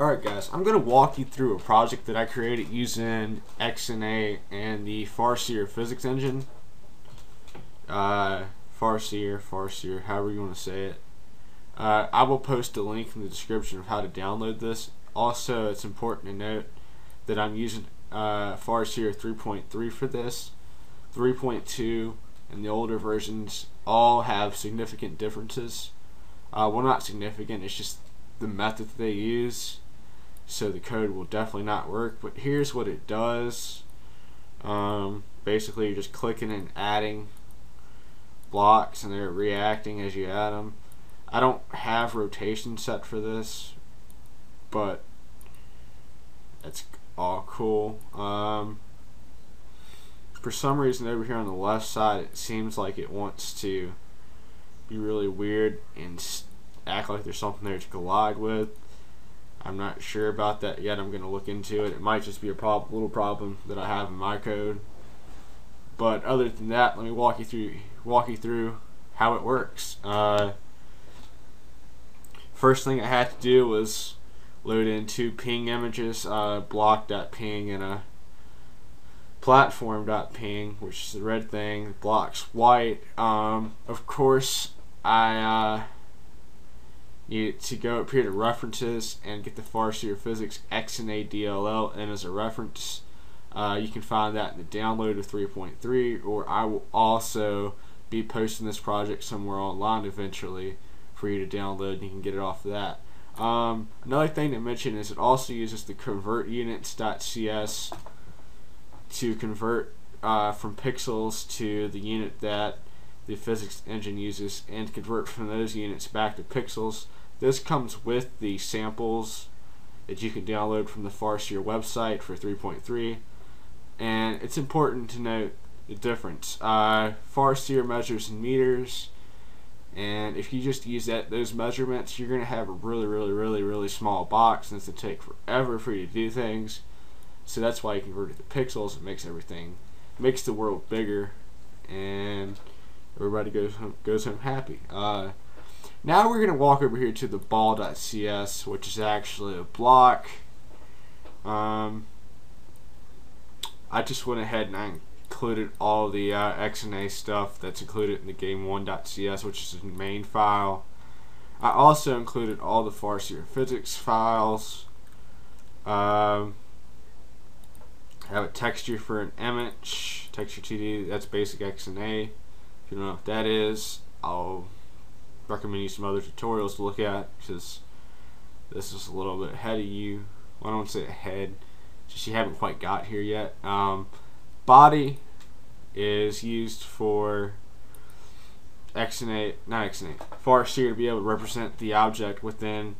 Alright guys, I'm going to walk you through a project that I created using XNA and the Farseer physics engine. Uh, Farseer, Farseer, however you want to say it. Uh, I will post a link in the description of how to download this. Also, it's important to note that I'm using uh, Farseer 3.3 for this. 3.2 and the older versions all have significant differences. Uh, well, not significant, it's just the method that they use so the code will definitely not work but here's what it does. Um, basically you're just clicking and adding blocks and they're reacting as you add them I don't have rotation set for this but that's all cool. Um, for some reason over here on the left side it seems like it wants to be really weird and act like there's something there to collide with I'm not sure about that yet. I'm going to look into it. It might just be a prob little problem that I have in my code. But other than that, let me walk you through walk you through how it works. Uh, first thing I had to do was load in two ping images, uh, block.ping and a platform.ping, which is the red thing, blocks white. Um, of course, I uh, you to go up here to references and get the Farseer Physics XNA DLL and as a reference. Uh, you can find that in the download of 3.3 or I will also be posting this project somewhere online eventually for you to download and you can get it off of that. Um, another thing to mention is it also uses the convertunits.cs to convert uh, from pixels to the unit that the physics engine uses and convert from those units back to pixels. This comes with the samples that you can download from the Farseer website for 3.3 and it's important to note the difference. Uh, Farseer measures in meters and if you just use that those measurements you're going to have a really really really really small box and it's going to take forever for you to do things so that's why you convert it to pixels it makes everything makes the world bigger and everybody goes home, goes home happy. Uh, now we're going to walk over here to the ball.cs, which is actually a block. Um, I just went ahead and I included all the uh, XNA stuff that's included in the game1.cs, which is the main file. I also included all the Farseer physics files. Um, I have a texture for an image, texture 2D, that's basic XNA you don't know what that is, I'll recommend you some other tutorials to look at because this is a little bit ahead of you. Well, I don't say ahead, just you haven't quite got here yet. Um, body is used for XNA, not XNA, Farseer to be able to represent the object within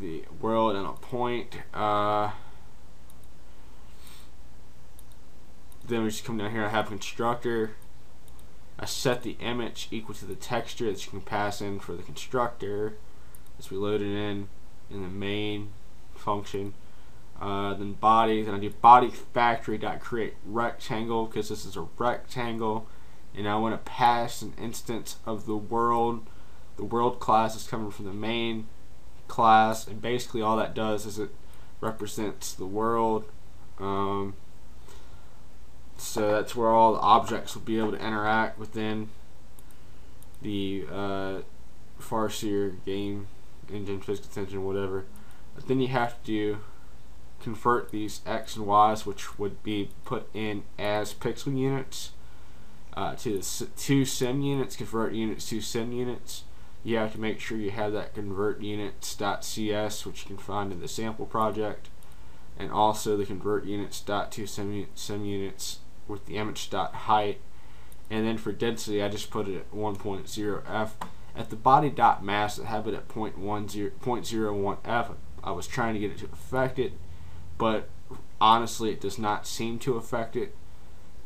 the world and a point. Uh, then we just come down here. I have constructor. I set the image equal to the texture that you can pass in for the constructor as we load it in in the main function. Uh, then body, then I do body factory dot create rectangle because this is a rectangle and I want to pass an instance of the world. The world class is coming from the main class and basically all that does is it represents the world. Um, so that's where all the objects will be able to interact within the uh, Farseer game engine, physics engine, whatever. But then you have to convert these X and Y's, which would be put in as pixel units, uh, to two sim units, convert units to sim units. You have to make sure you have that convert units.cs, which you can find in the sample project, and also the convert units.to sim units with the image dot height. And then for density I just put it at 1.0 f. At the body dot mass I have it at 0.01 f. I was trying to get it to affect it but honestly it does not seem to affect it.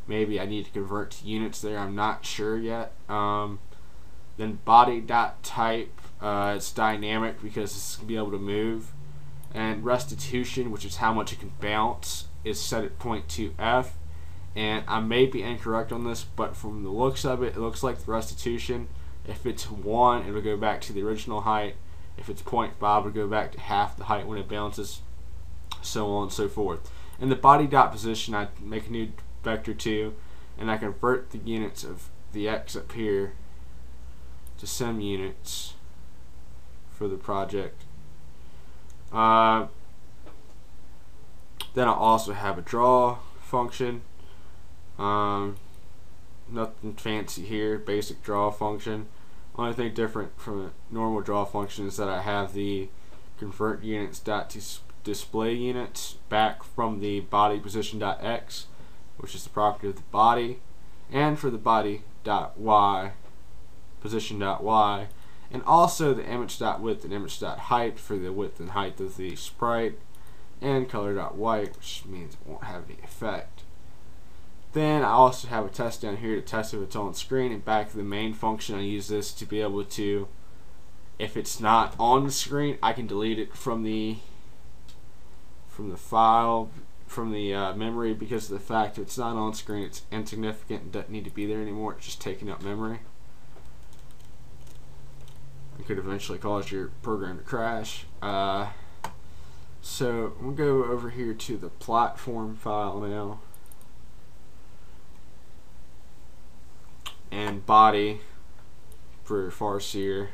Maybe I need to convert to units there. I'm not sure yet. Um, then body dot type uh, it's dynamic because it's gonna be able to move. And restitution which is how much it can bounce is set at 0.2 f and I may be incorrect on this, but from the looks of it, it looks like the restitution, if it's 1, it'll go back to the original height, If it's 0.5, it'll go back to half the height when it bounces, so on and so forth. In the body dot position, I make a new vector 2, and I convert the units of the x up here to sim units for the project. Uh, then I also have a draw function. Um, nothing fancy here, basic draw function. Only thing different from a normal draw function is that I have the convert units dot display units back from the body position dot x, which is the property of the body, and for the body dot y position dot y, and also the image dot width and image dot height for the width and height of the sprite, and color dot white, which means it won't have any effect. Then I also have a test down here to test if it's on screen and back to the main function. I use this to be able to if it's not on the screen I can delete it from the from the file from the uh, memory because of the fact that it's not on screen it's insignificant and doesn't need to be there anymore. It's just taking up memory. It could eventually cause your program to crash. Uh, so we'll go over here to the platform file now and body for Farseer.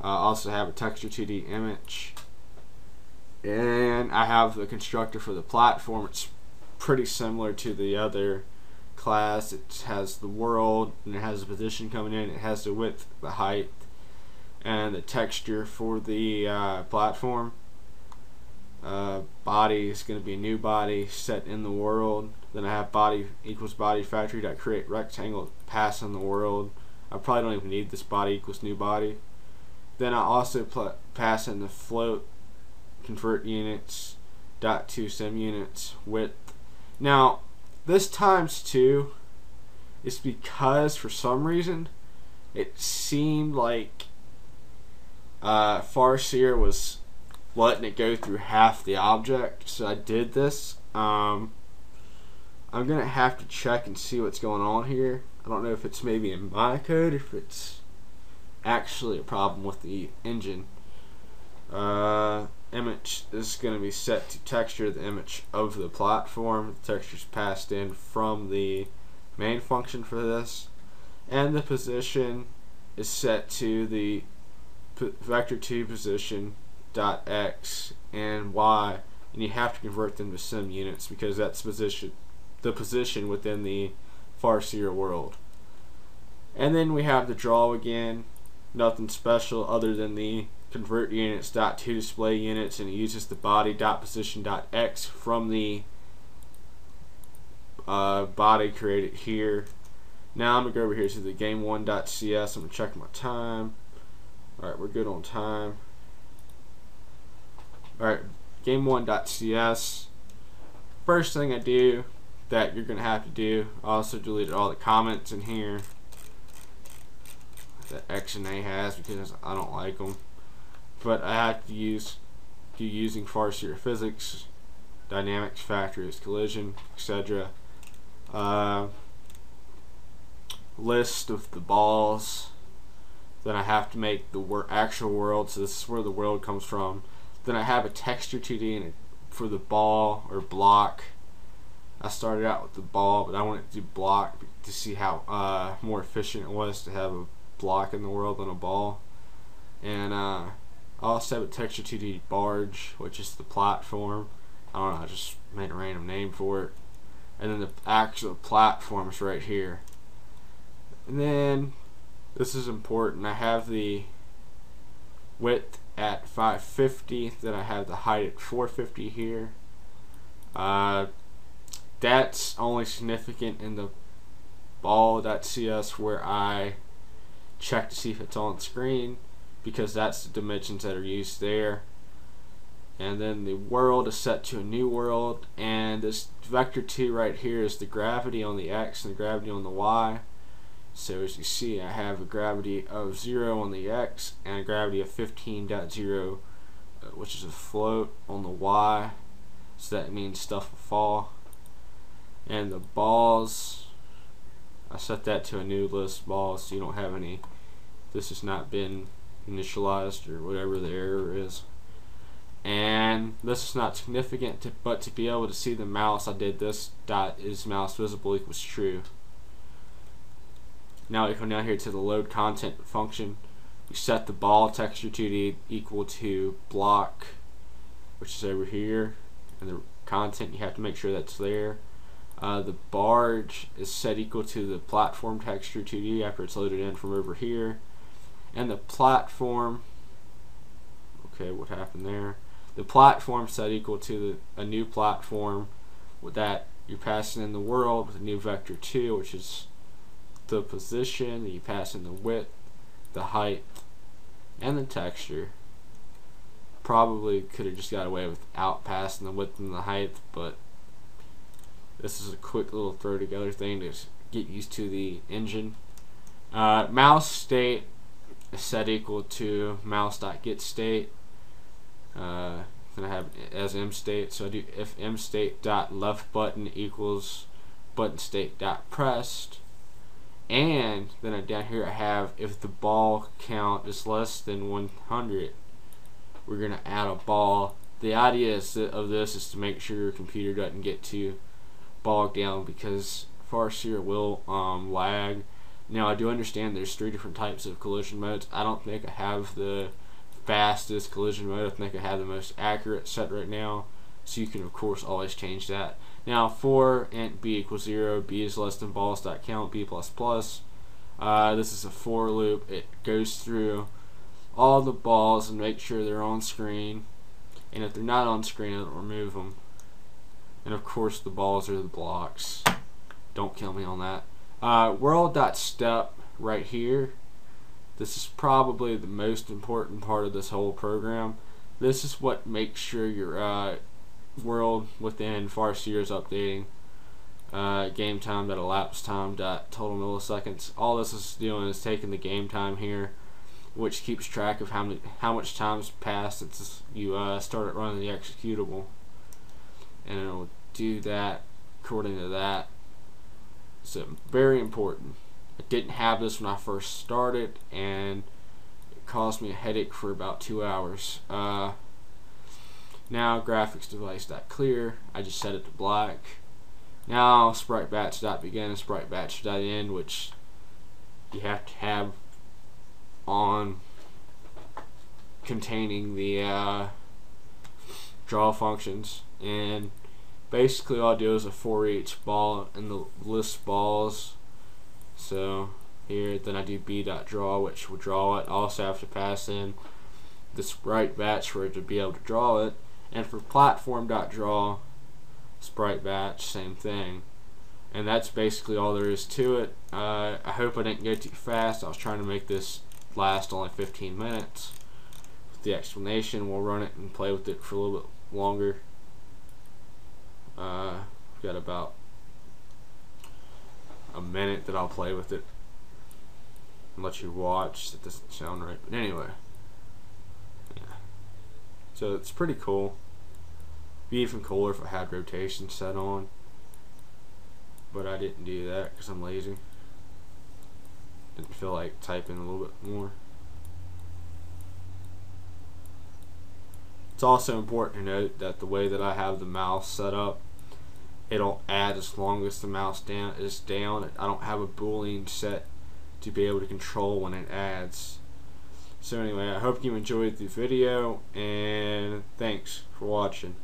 I uh, also have a texture 2D image. And I have the constructor for the platform. It's pretty similar to the other class. It has the world and it has the position coming in. It has the width, the height, and the texture for the uh, platform. Uh, body is going to be a new body set in the world. Then I have body equals body factory dot create rectangle pass in the world. I probably don't even need this body equals new body. Then I also pass in the float convert units dot to sim units width. Now this times two is because for some reason it seemed like uh, Farseer was letting it go through half the object, so I did this. Um, I'm gonna have to check and see what's going on here. I don't know if it's maybe in my code, if it's actually a problem with the engine. Uh, image is going to be set to texture the image of the platform. The texture is passed in from the main function for this. And the position is set to the vector2 position dot x and y and you have to convert them to sim units because that's position the position within the Farseer world. And then we have the draw again. Nothing special other than the convert units dot to display units and it uses the body dot position dot x from the uh, body created here. Now I'm gonna go over here to the game one dot cs. I'm gonna check my time. Alright, we're good on time. Alright, game one dot cs. First thing I do that you're going to have to do. I also deleted all the comments in here that XNA has because I don't like them. But I have to use do using Farseer physics, dynamics, factors, collision, etc. Uh, list of the balls. Then I have to make the wor actual world. So this is where the world comes from. Then I have a texture 2D for the ball or block I started out with the ball, but I wanted to block to see how uh, more efficient it was to have a block in the world than a ball. And uh, I also have a Texture 2D barge, which is the platform. I don't know, I just made a random name for it. And then the actual platform is right here. And then, this is important, I have the width at 550, then I have the height at 450 here. Uh, that's only significant in the ball.cs where I check to see if it's on screen because that's the dimensions that are used there. And then the world is set to a new world and this vector 2 right here is the gravity on the x and the gravity on the y. So as you see I have a gravity of 0 on the x and a gravity of 15.0 uh, which is a float on the y. So that means stuff will fall and the balls I set that to a new list balls so you don't have any this has not been initialized or whatever the error is. And this is not significant, to, but to be able to see the mouse, I did this dot is mouse visible equals true. Now we come down here to the load content function. We set the ball texture 2D equal to block, which is over here, and the content you have to make sure that's there. Uh, the barge is set equal to the platform texture 2D after it's loaded in from over here. And the platform, okay, what happened there? The platform set equal to the, a new platform with that you're passing in the world with a new vector 2, which is the position, you pass in the width, the height, and the texture. Probably could have just got away without passing the width and the height, but this is a quick little throw together thing to get used to the engine. Uh, mouse state is set equal to mouse.get state. Uh, then I have as m state, so I do if m state dot left button equals button state dot pressed and then down here I have if the ball count is less than 100 we're gonna add a ball the idea of this is to make sure your computer doesn't get too bogged down because Farseer will um, lag now I do understand there's three different types of collision modes I don't think I have the fastest collision mode I think I have the most accurate set right now so you can of course always change that now for int b equals 0, b is less than balls dot count b plus plus. Uh, this is a for loop. It goes through all the balls and make sure they're on screen. And if they're not on screen, it'll remove them. And of course, the balls are the blocks. Don't kill me on that. Uh, world.step right here. This is probably the most important part of this whole program. This is what makes sure your uh, world within Farseer is updating. Uh, game time dot elapsed time dot total milliseconds. All this is doing is taking the game time here, which keeps track of how many how much time's passed since you uh, started running the executable, do that according to that. So very important. I didn't have this when I first started, and it caused me a headache for about two hours. Uh, now graphics device dot clear. I just set it to black. Now sprite batch dot begin and sprite batch dot end, which you have to have on containing the uh, draw functions and basically all I do is a for each ball and the list balls so here then I do b dot draw which will draw it I also have to pass in the sprite batch for it to be able to draw it and for platform dot draw, sprite batch, same thing. And that's basically all there is to it. Uh, I hope I didn't go too fast. I was trying to make this last only 15 minutes. With the explanation, we'll run it and play with it for a little bit longer. Uh, got about a minute that I'll play with it and let you watch. That doesn't sound right, but anyway. Yeah. So it's pretty cool. Be even cooler if I had rotation set on. But I didn't do that because I'm lazy. Didn't feel like typing a little bit more. It's also important to note that the way that I have the mouse set up, it'll add as long as the mouse down is down. I don't have a boolean set to be able to control when it adds. So anyway, I hope you enjoyed the video and thanks for watching.